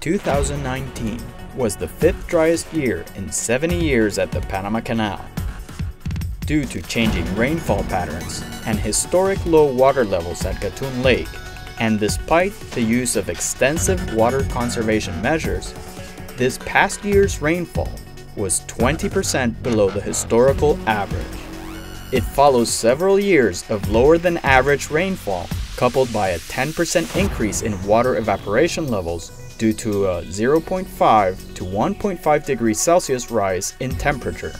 2019 was the fifth driest year in 70 years at the Panama Canal. Due to changing rainfall patterns and historic low water levels at Gatun Lake, and despite the use of extensive water conservation measures, this past year's rainfall was 20% below the historical average. It follows several years of lower than average rainfall coupled by a 10% increase in water evaporation levels due to a 0.5 to 1.5 degrees Celsius rise in temperature.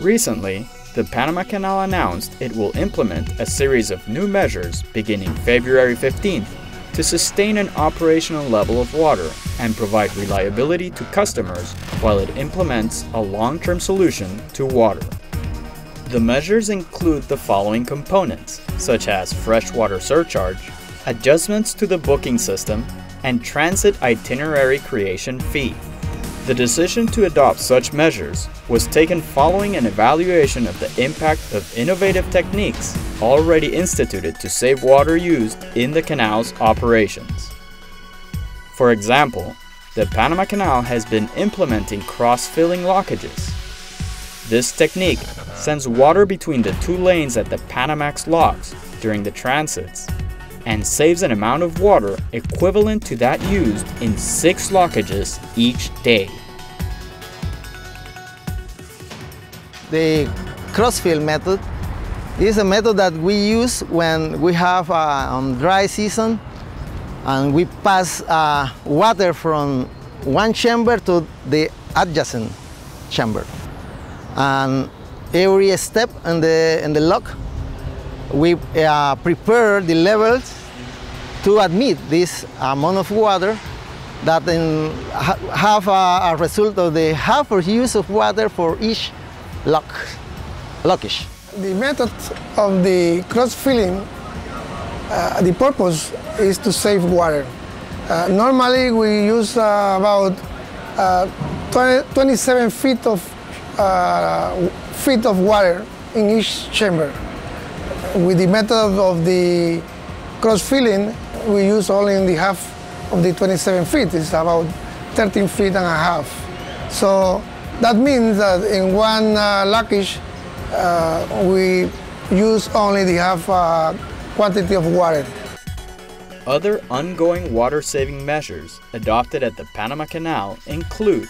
Recently, the Panama Canal announced it will implement a series of new measures beginning February 15th to sustain an operational level of water and provide reliability to customers while it implements a long-term solution to water. The measures include the following components, such as freshwater surcharge, adjustments to the booking system, and transit itinerary creation fee. The decision to adopt such measures was taken following an evaluation of the impact of innovative techniques already instituted to save water used in the canal's operations. For example, the Panama Canal has been implementing cross-filling lockages. This technique sends water between the two lanes at the Panamax locks during the transits and saves an amount of water equivalent to that used in six lockages each day. The crossfill method is a method that we use when we have a um, dry season and we pass uh, water from one chamber to the adjacent chamber. And every step in the, in the lock, we uh, prepare the levels to admit this amount of water that then ha have a, a, result of the half use of water for each lock, lockage. The method of the cross-filling, uh, the purpose is to save water. Uh, normally we use uh, about uh, 20, 27 feet of uh, feet of water in each chamber. With the method of the cross-filling, we use only in the half of the 27 feet. It's about 13 feet and a half. So that means that in one uh, lockage, uh, we use only the half uh, quantity of water. Other ongoing water-saving measures adopted at the Panama Canal include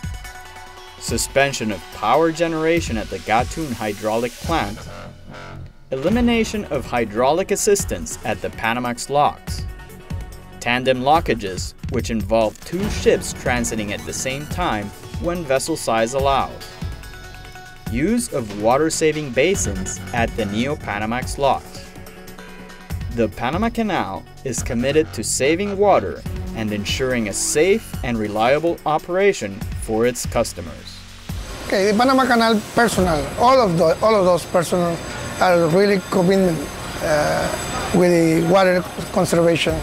suspension of power generation at the Gatun hydraulic plant, elimination of hydraulic assistance at the Panamax locks, tandem lockages, which involve two ships transiting at the same time when vessel size allows. Use of water-saving basins at the Neo-Panamax locks. The Panama Canal is committed to saving water and ensuring a safe and reliable operation for its customers. Okay, the Panama Canal personnel, all of, the, all of those personnel are really committed uh, with the water conservation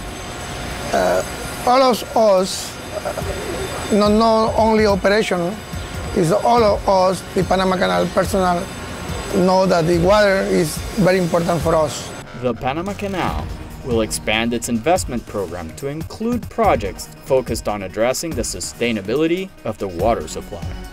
uh, all of us, uh, not, not only operation, is all of us, the Panama Canal personnel, know that the water is very important for us. The Panama Canal will expand its investment program to include projects focused on addressing the sustainability of the water supply.